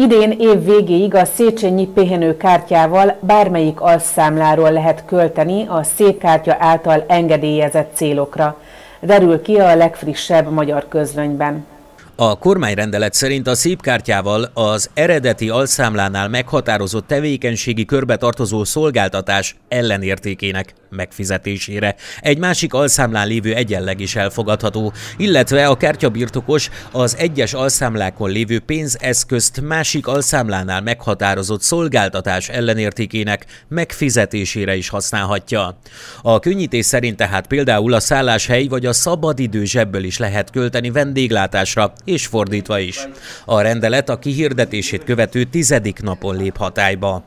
Idén év végéig a Széchenyi pihenő kártyával bármelyik alszámláról lehet költeni a székkártya által engedélyezett célokra, derül ki a legfrissebb magyar közlönyben. A kormányrendelet szerint a szépkártyával az eredeti alszámlánál meghatározott tevékenységi körbe tartozó szolgáltatás ellenértékének megfizetésére. Egy másik alszámlán lévő egyenleg is elfogadható, illetve a kártyabirtokos az egyes alszámlákon lévő pénzeszközt másik alszámlánál meghatározott szolgáltatás ellenértékének megfizetésére is használhatja. A könnyítés szerint tehát például a szálláshely vagy a szabadidő zsebből is lehet költeni vendéglátásra, és fordítva is. A rendelet a kihirdetését követő tizedik napon lép hatályba.